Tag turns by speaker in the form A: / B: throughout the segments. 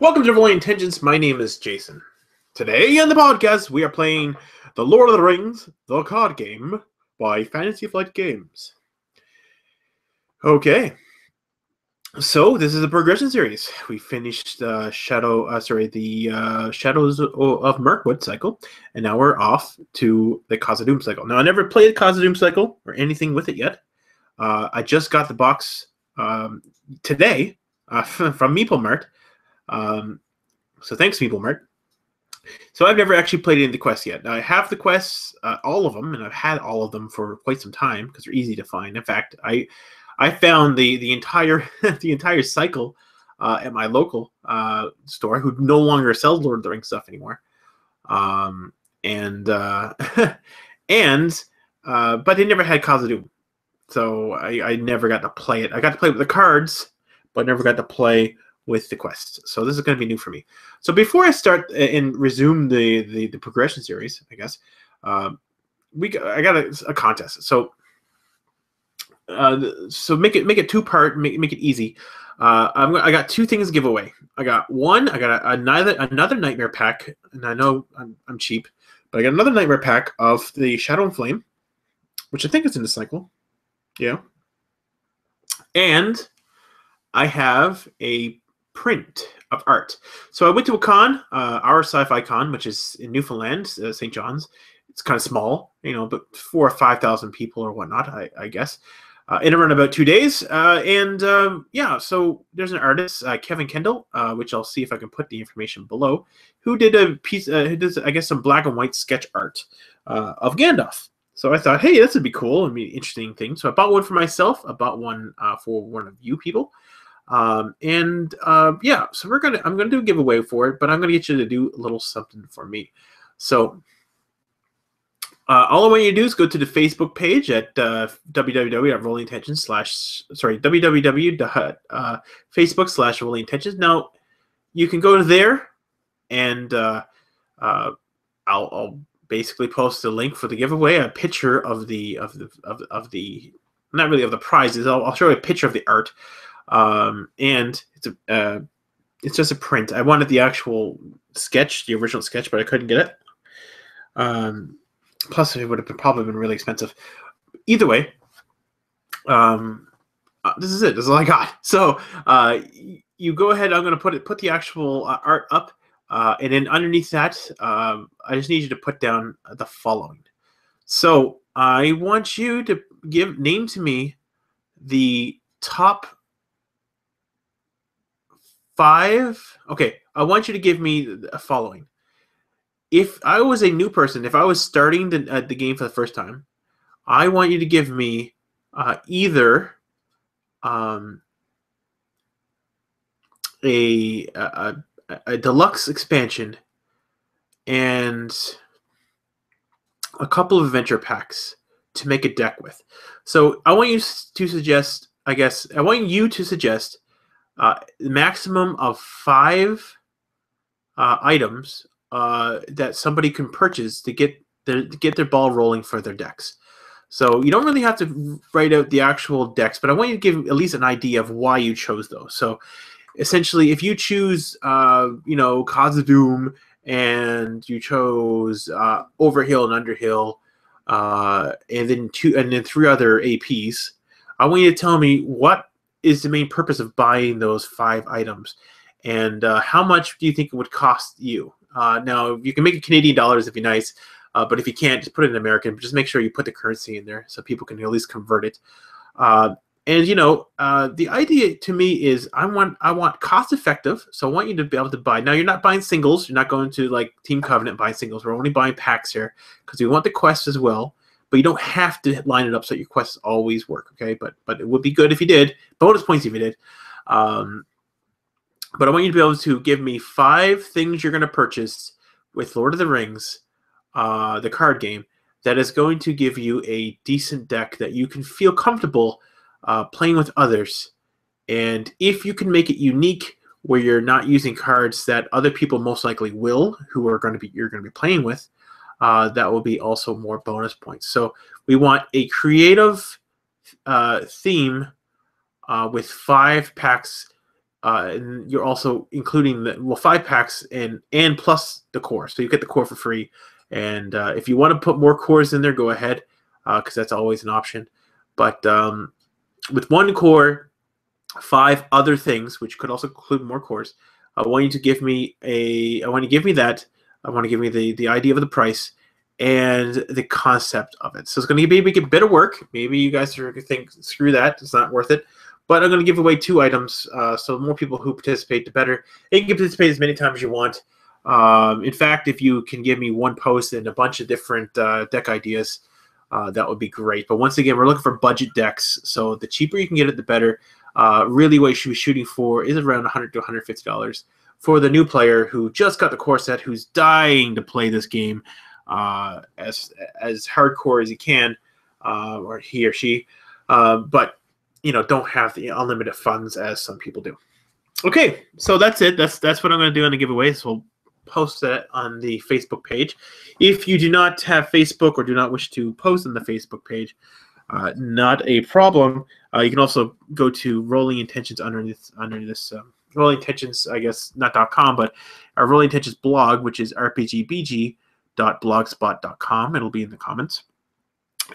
A: Welcome to Rolling Intentions. My name is Jason. Today on the podcast, we are playing The Lord of the Rings, the card game by Fantasy Flight Games. Okay. So this is a progression series. We finished uh, Shadow, uh, sorry, the uh, Shadows of Mirkwood cycle, and now we're off to the Khazad-dûm cycle. Now I never played Khazad-dûm cycle or anything with it yet. Uh, I just got the box um, today uh, from Meeple Mart. Um, so thanks, Meeple Mart. So I've never actually played any of the quests yet. Now I have the quests, uh, all of them, and I've had all of them for quite some time because they're easy to find. In fact, I I found the the entire the entire cycle uh, at my local uh, store, who no longer sells Lord of the Rings stuff anymore. Um, and uh, and uh, but they never had Khazad-dûm, so I, I never got to play it. I got to play with the cards, but never got to play with the quests. So this is going to be new for me. So before I start and resume the the, the progression series, I guess um, we I got a, a contest. So uh, so make it make it two part, make make it easy. Uh, I'm, I got two things to give away. I got one. I got a, another another nightmare pack, and I know I'm, I'm cheap, but I got another nightmare pack of the Shadow and Flame, which I think is in the cycle. Yeah. And I have a print of art. So I went to a con, uh, our sci-fi con, which is in Newfoundland, uh, St. John's. It's kind of small, you know, but four or five thousand people or whatnot, I, I guess. Uh, in around about two days, uh, and um, yeah, so there's an artist, uh, Kevin Kendall, uh, which I'll see if I can put the information below, who did a piece, who does I guess some black and white sketch art of Gandalf. So I thought, hey, this would be cool and be an interesting thing. So I bought one for myself. I bought one for one of you people. Um, and uh, yeah, so we're gonna I'm gonna do a giveaway for it, but I'm gonna get you to do a little something for me. So uh, all I want you to do is go to the Facebook page at uh, www.rollingintentions slash sorry www.facebook uh, slash rolling intentions. Now you can go to there, and uh, uh, I'll, I'll basically post a link for the giveaway, a picture of the of the of, of the not really of the prizes. I'll, I'll show you a picture of the art um, and it's a uh, it's just a print. I wanted the actual sketch, the original sketch, but I couldn't get it. Um, plus, it would have probably been really expensive. Either way, um, uh, this is it. This is all I got. So uh, you go ahead. I'm going to put it put the actual uh, art up, uh, and then underneath that, um, I just need you to put down the following. So I want you to give name to me the top five. Okay, I want you to give me a following. If I was a new person, if I was starting the, uh, the game for the first time, I want you to give me uh, either um, a, a, a deluxe expansion and a couple of adventure packs to make a deck with. So I want you to suggest, I guess, I want you to suggest uh, maximum of five uh, items uh, that somebody can purchase to get their to get their ball rolling for their decks. So you don't really have to write out the actual decks, but I want you to give at least an idea of why you chose those. So essentially, if you choose, uh, you know, Khazad-dûm and you chose uh, Overhill and Underhill, uh, and then two and then three other APs, I want you to tell me what is the main purpose of buying those five items, and uh, how much do you think it would cost you? Uh, now, you can make it Canadian dollars if you're nice, uh, but if you can't, just put it in American. But just make sure you put the currency in there so people can at least convert it. Uh, and you know, uh, the idea to me is I want I want cost effective, so I want you to be able to buy. Now, you're not buying singles. You're not going to like Team Covenant buying singles. We're only buying packs here because we want the quest as well but you don't have to line it up so your quests always work. Okay, but but it would be good if you did. Bonus points if you did. Um, but I want you to be able to give me five things you're going to purchase with Lord of the Rings, uh, the card game, that is going to give you a decent deck that you can feel comfortable uh, playing with others. And if you can make it unique, where you're not using cards that other people most likely will, who are going to be you're going to be playing with, uh, that will be also more bonus points. So we want a creative uh, theme uh, with five packs uh, and you're also including the well five packs and and plus the core, so you get the core for free. And uh, if you want to put more cores in there, go ahead, because uh, that's always an option. But um, with one core, five other things, which could also include more cores. I want you to give me a. I want you to give me that. I want to give me the the idea of the price and the concept of it. So it's going to be a bit of work. Maybe you guys are think screw that, it's not worth it. But I'm going to give away two items, uh, so the more people who participate, the better. You can participate as many times as you want. Um, in fact, if you can give me one post and a bunch of different uh, deck ideas, uh, that would be great. But once again, we're looking for budget decks, so the cheaper you can get it, the better. Uh, really, what you should be shooting for is around 100 to 150 dollars for the new player who just got the core set, who's dying to play this game uh, as as hardcore as he can, uh, or he or she. Uh, but you know, don't have the unlimited funds as some people do. Okay, so that's it. That's that's what I'm going to do on the giveaway. So we'll post that on the Facebook page. If you do not have Facebook or do not wish to post on the Facebook page, uh, not a problem. Uh, you can also go to Rolling Intentions under this under this um, Rolling Intentions, I guess not .com, but our Rolling Intentions blog, which is rpgbg.blogspot.com. It'll be in the comments,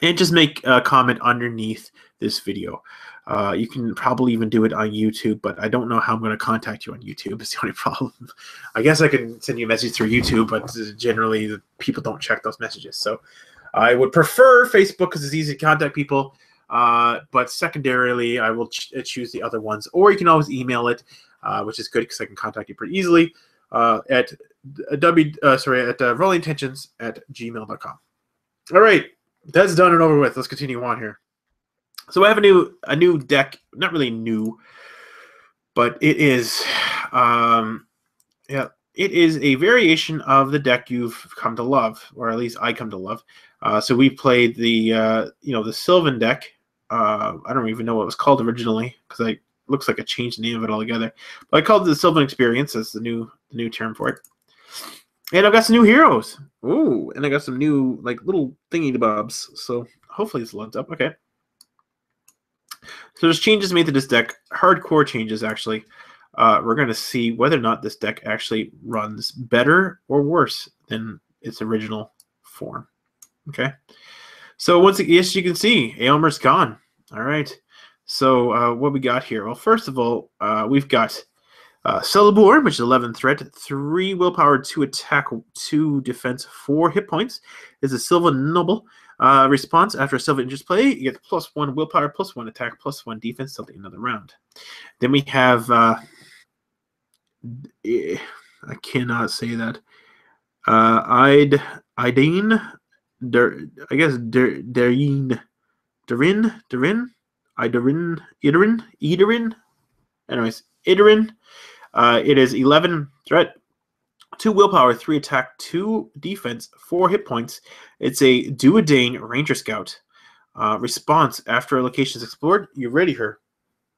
A: and just make a comment underneath this video. Uh, you can probably even do it on YouTube, but I don't know how I'm going to contact you on YouTube. Is the only problem. I guess I can send you a message through YouTube, but generally people don't check those messages. So I would prefer Facebook because it's easy to contact people. Uh, but secondarily, I will ch- choose the other ones, or you can always email it, uh, which is good because I can contact you pretty easily uh, at w uh, sorry at uh, rollingintentions at gmail.com. All right, that's done and over with. Let's continue on here. So I have a new a new deck, not really new, but it is um yeah, it is a variation of the deck you've come to love, or at least I come to love. Uh, so we played the uh, you know the Silvan deck. Uh, I don't even know what it was called originally because I looks like I changed the name of it altogether. But I called it the Silvan Experience. That's the new the new term for it. And I've got some new heroes. Ooh, and I got some new like little thingy bobs. So hopefully this loads up. Okay. So there's changes made to this deck, hardcore changes actually. Uh, we're going to see whether or not this deck actually runs better or worse than its original form. Okay. So once yes, you can see Aylmer's gone. All right. So uh, what we got here? Well, first of all, uh, we've got uh, Celeborn, which is 11 threat, 3 willpower, 2 attack, 2 defense, 4 hit points. Is a Silvan Noble. Uh, response after a Silvan Interest play, you get plus 1 willpower, plus 1 attack, plus 1 defense till the end of the round. Then we have, uh, eh, I cannot say that. Uh, Id, Idine, Der, I guess Der, Derin, Derin, Derin, Idarin, Idarin, Idarin. Anyways, Idarin. Uh, it is 11 threat, 2 willpower, 3 attack, 2 defense, 4 hit points. It's a Duodane Ranger Scout. Uh, response after a location is explored, you ready her.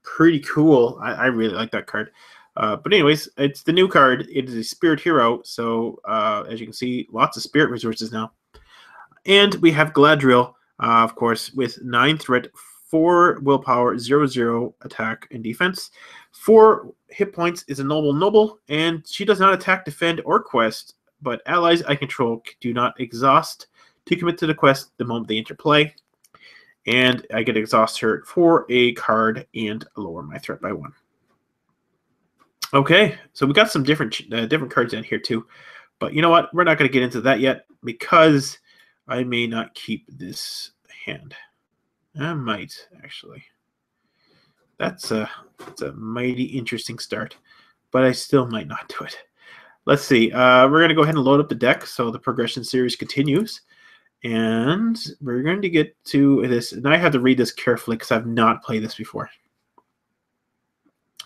A: Pretty cool. I, I really like that card. Uh, but anyways, it's the new card. It is a spirit hero, so uh, as you can see, lots of spirit resources now. And we have Galadriel, uh, of course, with nine threat, four willpower, zero zero attack and defense. Four hit points is a noble noble, and she does not attack, defend, or quest. But allies I control do not exhaust to commit to the quest the moment they enter play. And I get exhaust her for a card and lower my threat by one. Okay, so we got some different uh, different cards in here too, but you know what? We're not going to get into that yet because I may not keep this hand. I might actually. That's a that's a mighty interesting start, but I still might not do it. Let's see. Uh, we're going to go ahead and load up the deck so the progression series continues. And we're going to get to this. And I have to read this carefully because I've not played this before.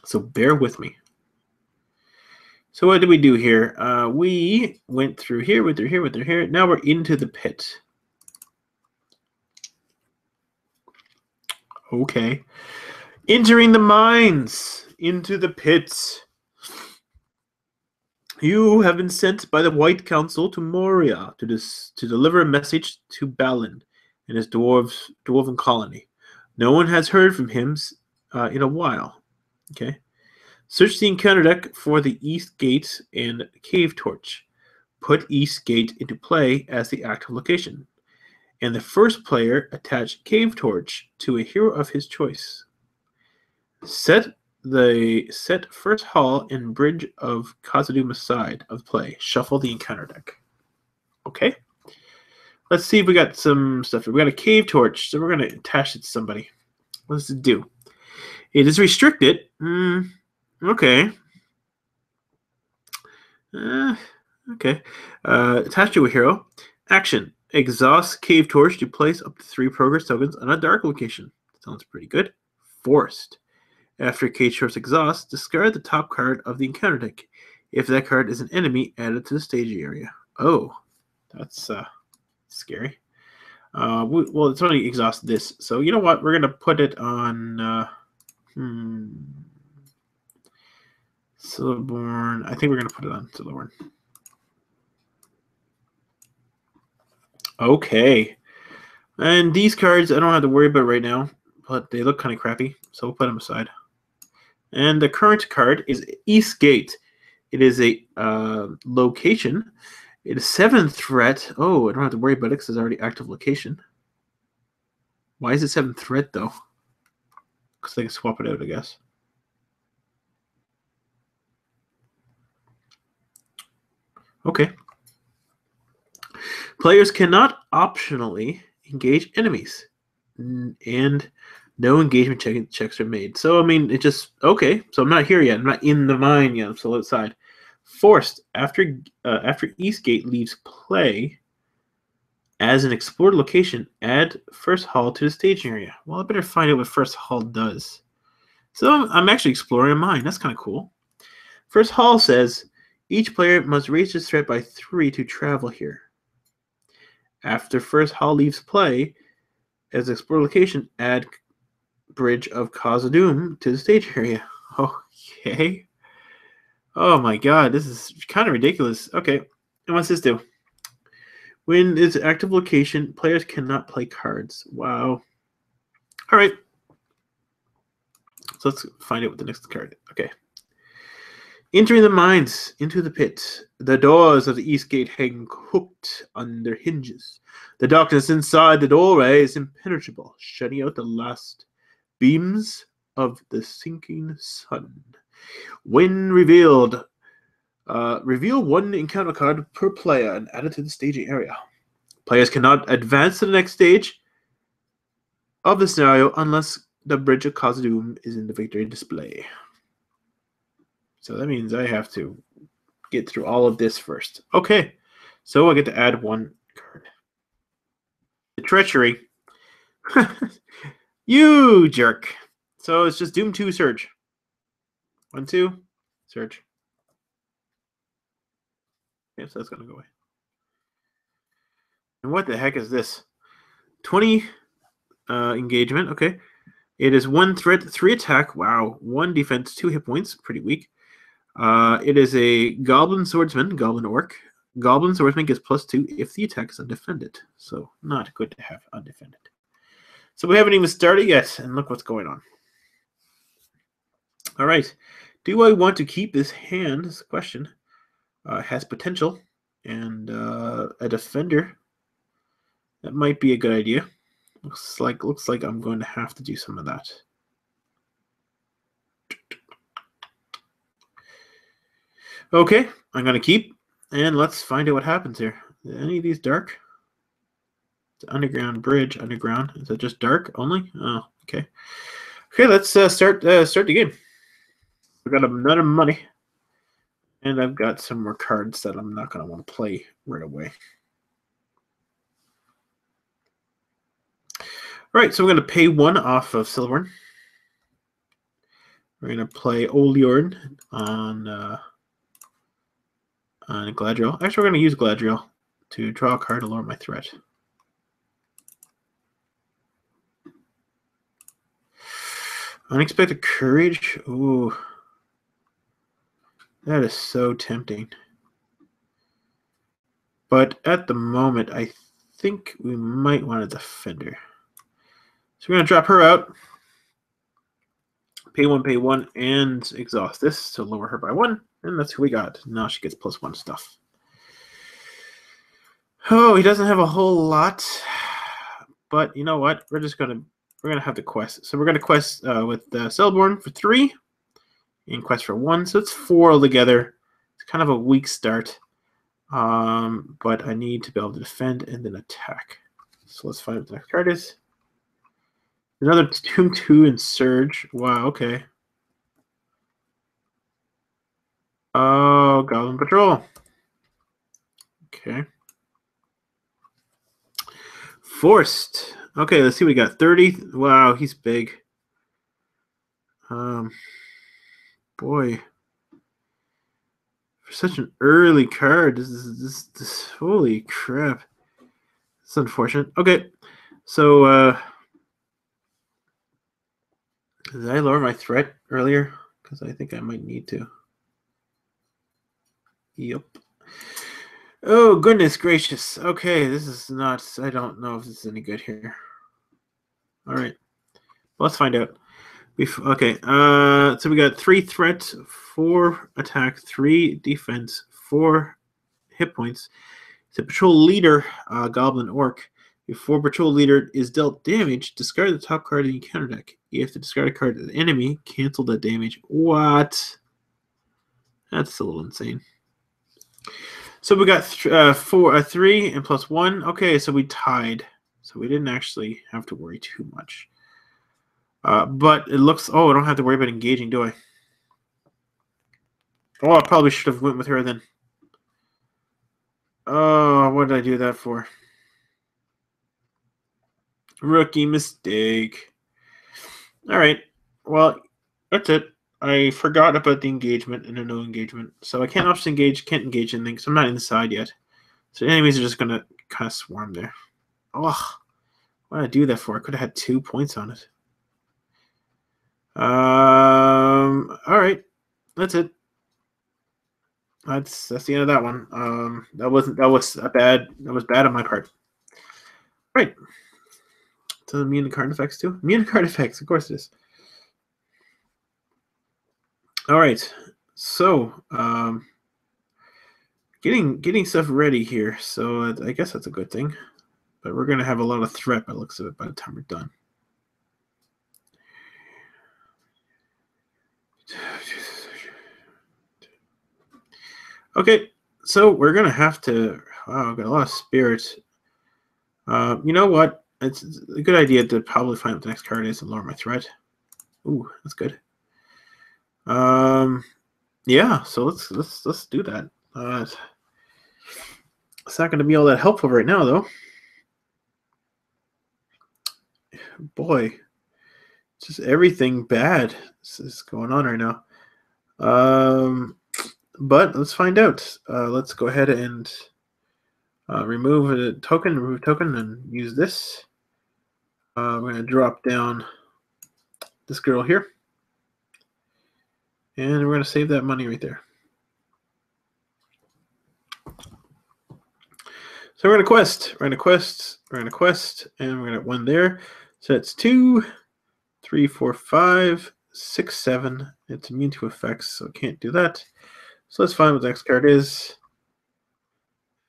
A: So bear with me. So what did we do here? Uh, we went through here, went through here, went through here. Now we're into the pit. Okay. Entering the mines, into the pits. You have been sent by the White Council to Moria to, dis- to deliver a message to Balin and his dwarves, dwarven colony. No one has heard from him uh, in a while. Okay. Search the encounter deck for the East Gate and Cave Torch. Put East Gate into play as the active location. And the first player attach Cave Torch to a hero of his choice. Set the set first hall and bridge of Khazad-dûm aside of play. Shuffle the encounter deck. Okay. Let's see if we got some stuff. We got a cave torch, so we're gonna attach it to somebody. What does it do? It is restricted. Mm, okay. Uh, okay. Uh, attach to a hero. Action. Exhaust cave torch to place up to three progress tokens on a dark location. Sounds pretty good. Forced. After cave torch exhausts, discard the top card of the encounter deck. If that card is an enemy, add it to the stage area. Oh, that's uh, scary. Uh, we, well, it's only exhaust this, so you know what? We're gonna put it on. Uh, hmm. Celeborn. I think we're gonna put it on Celeborn. Okay. And these cards I don't have to worry about right now, but they look kind of crappy, so we'll put them aside. And the current card is Eastgate. It is a uh, location it is seventh threat. Oh, I don't have to worry about it because it's already active location. Why is it seventh threat though? Because they can swap it out, I guess. Okay. Players cannot optionally engage enemies, and no engagement check- checks are made. So I mean, it just okay. So I'm not here yet. I'm not in the mine yet. I'm still outside. Forced after uh, after Eastgate leaves play as an explored location, add first hall to the staging area. Well, I better find out what first hall does. So I'm, I'm actually exploring a mine. That's kind of cool. First hall says each player must raise his threat by three to travel here. After first hall leaves play, as explored location, add Bridge of Khazad-dûm to the stage area. Okay. Oh my god, this is kind of ridiculous. Okay, and what's this do? When it's active location, players cannot play cards. Wow. All right. So let's find out what the next card. Okay. Entering the mines, into the pit. The doors of the east gate hang hooked on their hinges. The darkness inside the doorway is impenetrable, shutting out the last beams of the sinking sun. When revealed, uh, reveal one encounter card per player and add it to the staging area. Players cannot advance to the next stage of the scenario unless the Bridge of Khazad-dûm is in the victory display. So that means I have to get through all of this first. Okay, so I get to add one card. The Treachery. you jerk. So it's just Doom 2 Surge. One, two, search. Yes, that's going to go away. And what the heck is this? 20 uh, engagement. Okay. It is one threat, three attack. Wow. One defense, two hit points. Pretty weak. Uh, it is a goblin swordsman, goblin orc. Goblin swordsman gets plus two if the attack is undefended. So not good to have undefended. So we haven't even started yet, and look what's going on. All right. Do I want to keep this hand? This question. Uh, has potential and uh, a defender. That might be a good idea. Looks like looks like I'm going to have to do some of that. Okay, I'm going to keep, and let's find out what happens here. Any of these dark? The underground bridge, underground. Is it just dark only? Oh, okay. Okay, let's uh, start uh, start the game. I've got another money. And I've got some more cards that I'm not going to want to play right away. All right, so we're going to pay one off of Celeborn. We're going to play Oliorin on uh, Uh, on Galadriel. Actually, we're going to use Galadriel to draw a card to lower my threat. Unexpected Courage. Ooh. That is so tempting. But at the moment, I think we might want a defender. So we're going to drop her out. Pay one, pay one, and exhaust this to lower her by one. And that's who we got. Now she gets plus one stuff. Oh, he doesn't have a whole lot. But you know what? We're just gonna we're gonna have to quest. So we're gonna quest uh, with uh, Celeborn for three, and quest for one. So it's four altogether. It's kind of a weak start. Um, but I need to be able to defend and then attack. So let's find what the next card is. Another Tomb 2 and Surge. Wow, okay. Oh, Goblin Patrol. Okay. Forced. Okay, let's see. We got 30. Wow, he's big. Um, boy. For such an early card, this is this, this holy crap. It's unfortunate. Okay, so uh did I lower my threat earlier? Because I think I might need to. Yep. Oh, goodness gracious. Okay, this is not. I don't know if this is any good here. All right. Let's find out. Okay, uh, so we got three threat, four attack, three defense, four hit points. The patrol leader, uh, goblin orc. Before patrol leader is dealt damage, discard the top card in your counter deck. You have to discard a card of the enemy, cancel that damage. What? That's a little insane. So we got th- uh, four, uh, three, and plus one. Okay, so we tied. So we didn't actually have to worry too much. Uh, but it looks. Oh, I don't have to worry about engaging, do I? Oh, I probably should have went with her then. Oh, what did I do that for? Rookie mistake. All right. Well, that's it. I forgot about the engagement and a no engagement. So I can't option engage, can't engage anything, so I'm not inside yet. So enemies are just gonna kind of swarm there. Oh, what did I do that for? I could have had two points on it. Um all right. That's it. That's that's the end of that one. Um that wasn't that was a bad that was bad on my part. Right to immune card effects too? Immune card effects, of course it is. All right, so um, getting getting stuff ready here. So I guess that's a good thing. But we're gonna have a lot of threat by looks of it by the time we're done. Okay, so we're gonna have to. Wow, I've got a lot of spirits. Uh, you know what? it's a good idea to probably find what the next card is and lower my threat. Ooh, that's good. Um, yeah. So let's let's let's do that. Uh, it's not going to be all that helpful right now, though. Boy, just everything bad is going on right now. Um, but let's find out. Uh, let's go ahead and uh, remove a token, remove token, and use this. Uh, we're going to drop down this girl here. And we're going to save that money right there. So we're going to quest. We're going to quest. We're going to quest. And we're going to one there. So it's two, three, four, five, six, seven. It's immune to effects, so can't do that. So let's find what the next card is.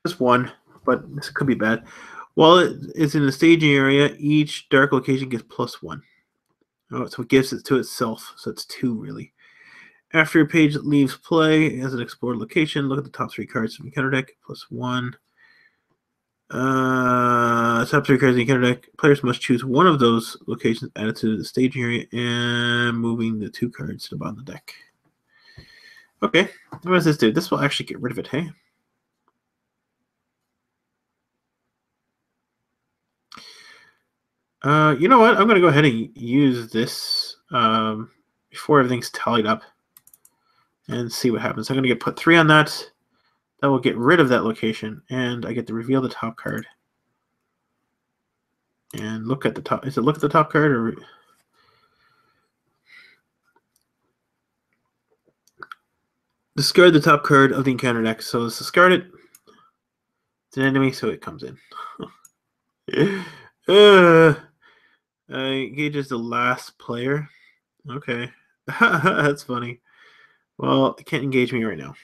A: Just one, but this could be bad. While it is in the staging area, each dark location gets plus one. Oh, so it gives it to itself. So it's two, really. After a page leaves play as an explored location, look at the top three cards from your counter deck, plus one. Uh, top three cards in your counter deck. Players must choose one of those locations added to the staging area and moving the two cards to the bottom of the deck. Okay, what does this do? This will actually get rid of it, hey? Uh, you know what? I'm going to go ahead and use this um, before everything's tallied up and see what happens. I'm going to get put three on that. That will get rid of that location, and I get to reveal the top card. And look at the top. Is it look at the top card or? Discard the top card of the encounter deck. So let's discard it. It's an enemy, so it comes in. uh, uh, Gage is the last player. Okay. That's funny. Well, it can't engage me right now.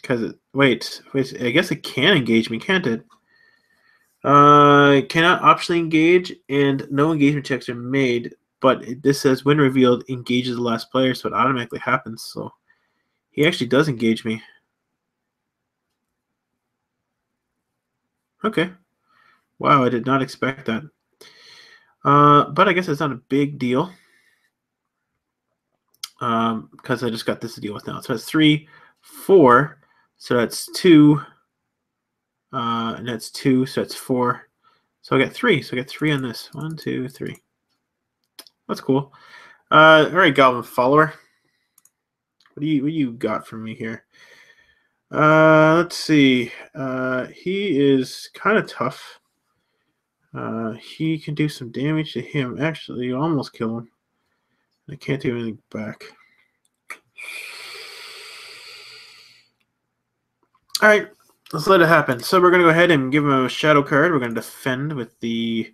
A: Because it wait, wait, I guess it can engage me, can't it? Uh cannot optionally engage and no engagement checks are made, but it, this says when revealed engages the last player, so it automatically happens. So he actually does engage me. Okay. Wow, I did not expect that. Uh, but I guess it's not a big deal um, because I just got this to deal with now. So that's three, four. So that's two, uh, and that's two. So that's four. So I get three. So I get three on this. One, two, three. That's cool. Uh, all right, Goblin follower. What do you what do you got from me here? Uh, let's see. Uh, he is kind of tough. Uh, he can do some damage to him. Actually, almost kill him. I can't do anything back. All right, let's let it happen. So we're going to go ahead and give him a shadow card. We're going to defend with the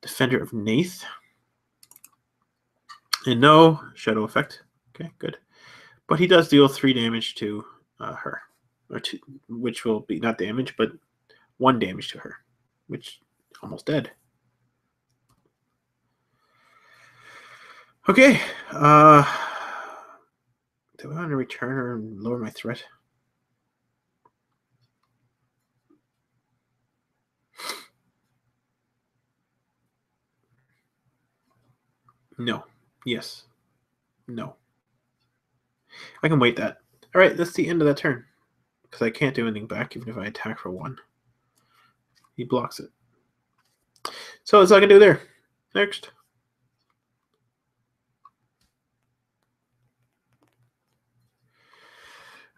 A: Defender of Naith. And no shadow effect. Okay, good. But he does deal three damage to uh, her, or two, which will be not damage, but one damage to her, which almost dead. Okay. Uh, do I want to return or lower my threat? No. Yes. No. I can wait that. All right, that's the end of that turn. Because I can't do anything back even if I attack for one. He blocks it. So that's all I can do there. Next.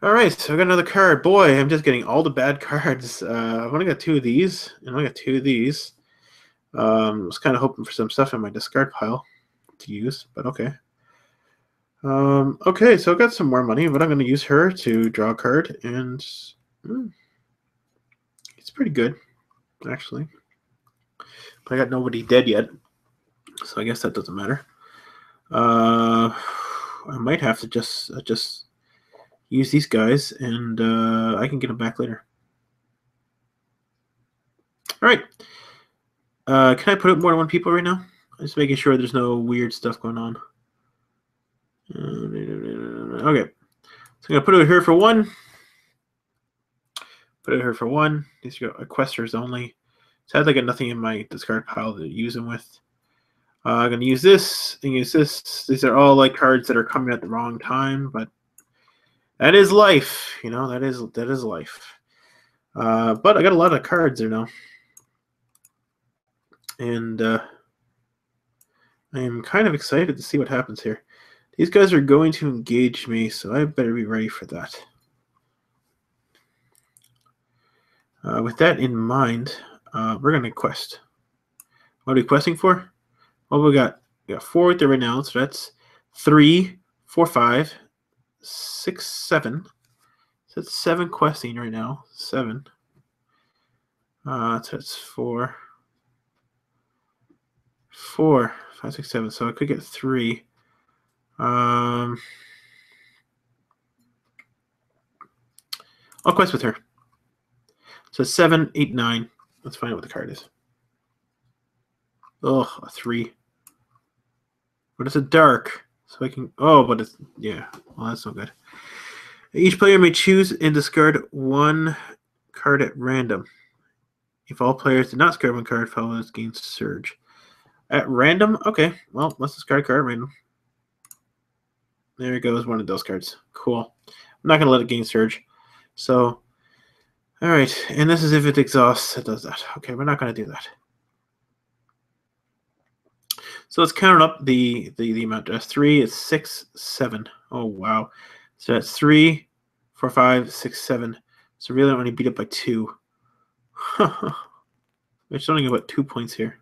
A: All right, so I got another card. Boy, I'm just getting all the bad cards. Uh, I've only got two of these, and I got two of these. Um, I was kind of hoping for some stuff in my discard pile to use, but okay. Um, okay, so I got some more money, but I'm going to use her to draw a card, and hmm, it's pretty good, actually. But I got nobody dead yet, so I guess that doesn't matter. Uh, I might have to just uh, just use these guys, and uh, I can get them back later. All right. Uh, can I put up more than one people right now? Just making sure there's no weird stuff going on. Okay. So I'm going to put it here for one. Put it here for one. These are Equesters only. Sadly, I like got nothing in my discard pile to use them with. Uh, I'm going to use this and use this. These are all like cards that are coming at the wrong time, but that is life. You know, that is that is life. Uh, but I got a lot of cards there now. And uh, I am kind of excited to see what happens here. These guys are going to engage me, so I better be ready for that. Uh, with that in mind, uh, we're going to quest. What are we questing for? Well, we got we got four right there right now, so that's three, four, five, six, seven. So that's seven questing right now. Seven. Uh, so that's four, four, five, six, seven. So I could get three. Um, I'll quest with her. So seven, eight, nine. Let's find out what the card is. Oh, a three. But it's a dark. So I can. Oh, but it's. Yeah. Well, that's no good. Each player may choose and discard one card at random. If all players did not discard one card, follows gains surge. At random? Okay. Well, let's discard a card at random. There it goes one of those cards. Cool. I'm not going to let it gain surge. So, all right. And this is if it exhausts, it does that. Okay, we're not going to do that. So let's count up the, the, the amount. That's three, it's six, seven. Oh, wow. So that's three, four, five, six, seven. So really, I only beat it by two. It's only about two points here.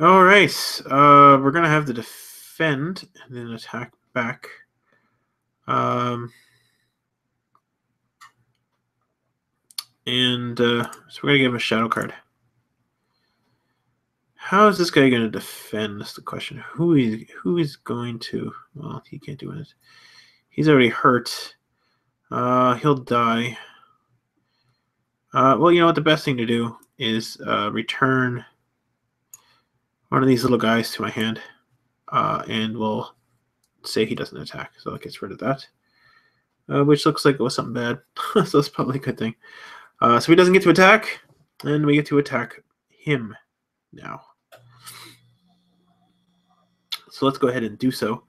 A: All right. Uh, we're to have to defend and then attack back. Um, and uh, so we're going to give him a shadow card. how is this guy going to defend? That's the question. Who is who is going to? Well, he can't do it. He's already hurt. Uh, he'll die. Uh, well, you know what? The best thing to do is uh, return one of these little guys to my hand, uh, and we'll say he doesn't attack. So it gets rid of that, uh, which looks like it was something bad. so that's probably a good thing. Uh, so he doesn't get to attack, and we get to attack him now. So let's go ahead and do so.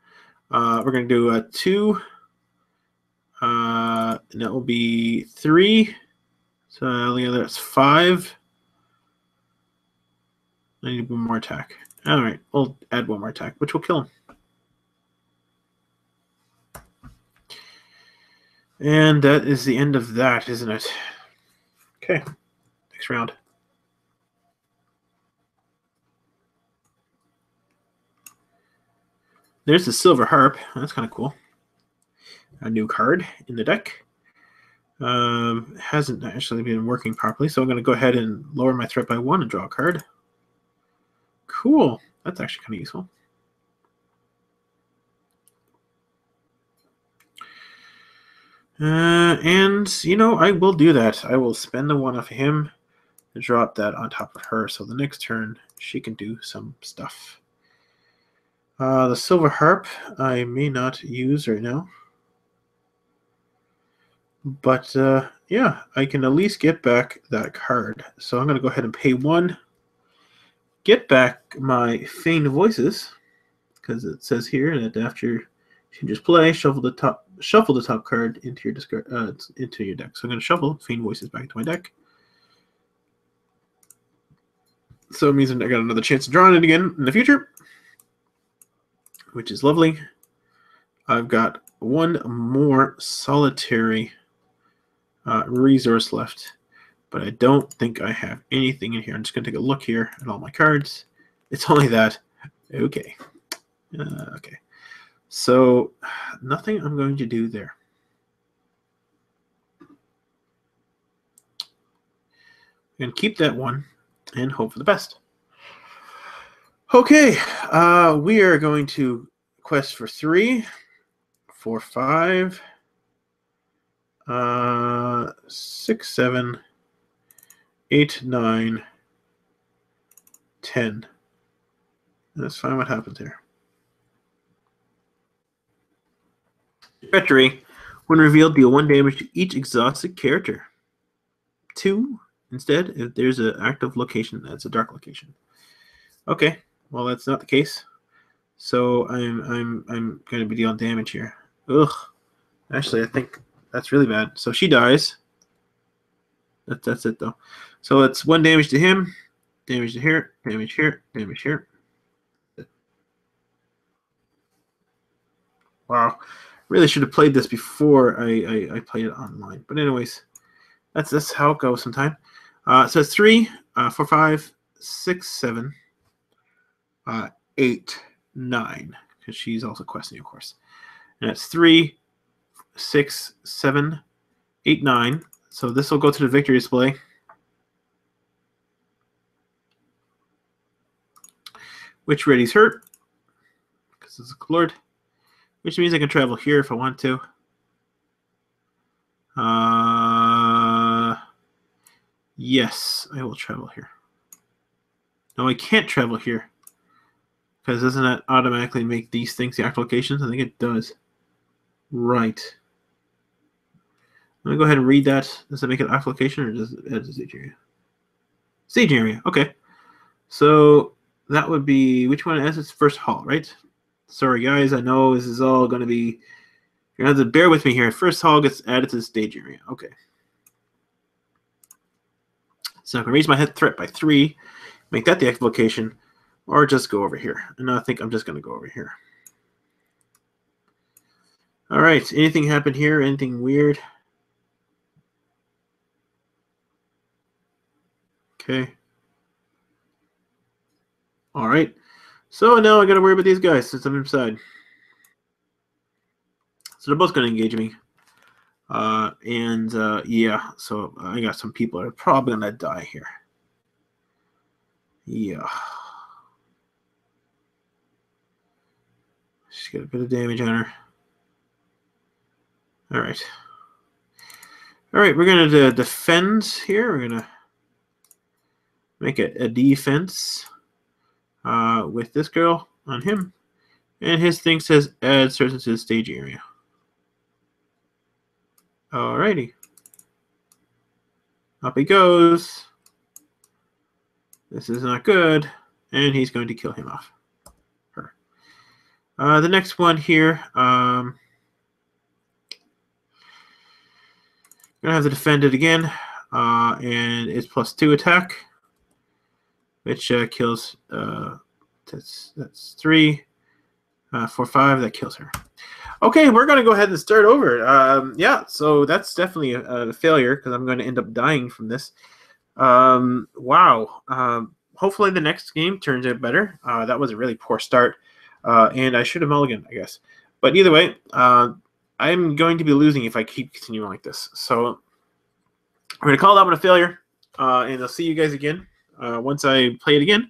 A: Uh, we're going to do a two, uh, and that will be three. So the other that's five. I need one more attack. All right, we'll add one more attack, which will kill him. And that is the end of that, isn't it? Okay, next round. There's the Silver Harp. That's kind of cool. A new card in the deck. Um, hasn't actually been working properly, so I'm going to go ahead and lower my threat by one and draw a card. Cool. That's actually kind of useful. Uh, and, you know, I will do that. I will spend the one off of him and drop that on top of her. So the next turn, she can do some stuff. Uh, the Silver Harp I may not use right now. But, uh, yeah, I can at least get back that card. So I'm going to go ahead and pay one. Get back my Feigned Voices. Because it says here that after you just play, shuffle the top shuffle the top card into your discard uh, into your deck. So I'm going to shuffle Feigned Voices back into my deck. So it means I got another chance of drawing it again in the future, which is lovely. I've got one more solitary uh, resource left, but I don't think I have anything in here. I'm just going to take a look here at all my cards. It's only that. Okay. Uh, okay. So nothing I'm going to do there. To keep that one and hope for the best. Okay, uh, we are going to quest for three, four, five, uh, six, seven, eight, nine, ten. Let's find what happens here. Treachery. When revealed, deal one damage to each exhausted character. Two instead if there's an active location that's a dark location. Okay, well that's not the case. So I'm I'm I'm going to be dealing damage here. Ugh. Actually, I think that's really bad. So she dies. That, that's it though. So it's one damage to him, damage to here, damage here, damage here. Wow. Really should have played this before I, I, I played it online. But anyways, that's that's how it goes sometimes. Uh, so it's three, uh, four, five, six, seven, uh, eight, nine, because she's also questing, of course. And it's three, six, seven, eight, nine. So this will go to the victory display. Which ready's hurt, because it's a colored which means I can travel here if I want to. Uh, yes, I will travel here. No, I can't travel here. Because doesn't that automatically make these things the locations? I think it does. Right. Let me go ahead and read that. Does it make it actual location or does it add to stage area? Stage area, okay. So that would be, which one has its first hall, right? Sorry, guys. I know this is all going to be. You're going to have to bear with me here. First hall gets added to the stage area. Okay. So I can raise my head threat by three, make that the active location, or just go over here. And I think I'm just going to go over here. All right. Anything happen here? Anything weird? Okay. All right. So now I gotta worry about these guys since I'm inside. So they're both gonna engage me. Uh, and uh, yeah, so I got some people that are probably gonna die here. Yeah. She's got a bit of damage on her. All right. All right, we're gonna uh, defend here. We're gonna make a defense uh, with this girl on him. And his thing says add certain to the stage area. Alrighty. Up he goes. This is not good. And he's going to kill him off. Her. Uh, the next one here. Um, gonna have to defend it again. Uh, and it's plus two attack. Which uh, kills uh, that's that's three, uh, four, five. That kills her. Okay, we're gonna go ahead and start over. Um, yeah, so that's definitely a, a failure because I'm going to end up dying from this. Um, wow. Um, hopefully the next game turns out better. Uh, that was a really poor start, uh, and I should have mulliganed, I guess. But either way, uh, I'm going to be losing if I keep continuing like this. So I'm going to call that one a failure, uh, and I'll see you guys again uh, once I play it again.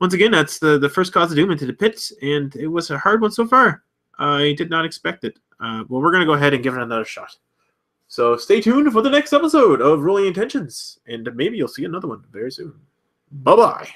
A: Once again, that's the, the first Khazad-dûm into the pits, and it was a hard one so far. I did not expect it. Uh, well, we're going to go ahead and give it another shot. So stay tuned for the next episode of Rolling Intentions, and maybe you'll see another one very soon. Bye bye.